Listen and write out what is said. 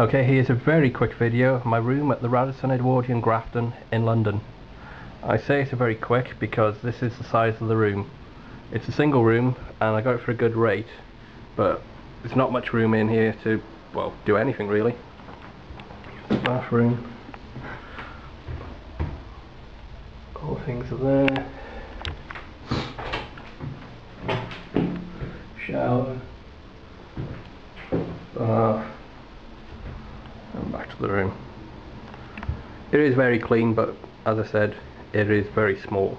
Okay, here's a very quick video of my room at the Radisson Edwardian Grafton in London. I say it's a very quick because this is the size of the room. It's a single room and I got it for a good rate, but there's not much room in here to, well, do anything really. Bathroom. All things are there. Shower. Bath to the room. It is very clean but as I said it is very small